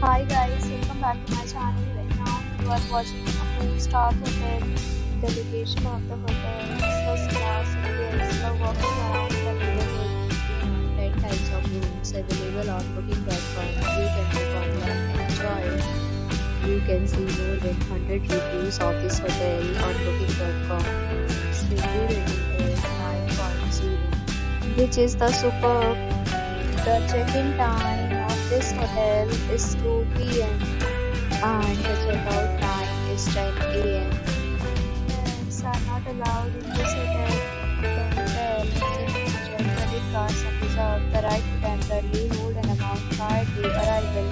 Hi guys, welcome back to my channel. Right now you are watching a four-star hotel. The location of the hotel is first class guests love walking around the neighborhood. Are 10 types of rooms available on booking.com. You can book online and enjoy. You can see more than 100 reviews of this hotel on booking.com. Its review rating is 9.0. which is the superb. The check-in time hotel is 2 p.m. And the checkout ah. time is 10 a.m. Pets are not allowed in this hotel. The hotel credit cards and reserve the right to temporarily hold an amount prior to arrival.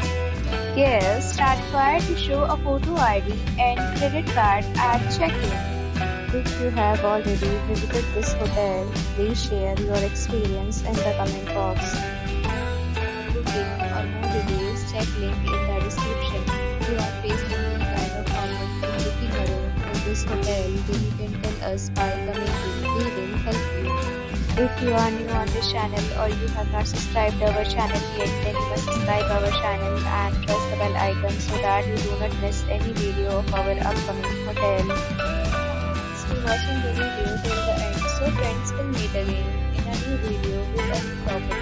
Guests are required to show a photo ID and credit card at check-in. If you have already visited this hotel, please share your experience in the comment box. Link in the description. If you are facing any kind of problem in booking a room for this hotel, then you can tell us by commenting. We will help you. If you are new on this channel or you have not subscribed our channel yet, then you must subscribe our channel and press the bell icon so that you do not miss any video of our upcoming hotel. Thanks watching the video till the end. So friends will meet again in a new video with a new happy.